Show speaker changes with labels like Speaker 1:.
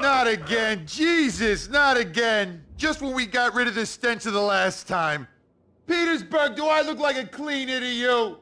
Speaker 1: Not again. Jesus, not again. Just when we got rid of the stench of the last time. Petersburg, do I look like a clean to you?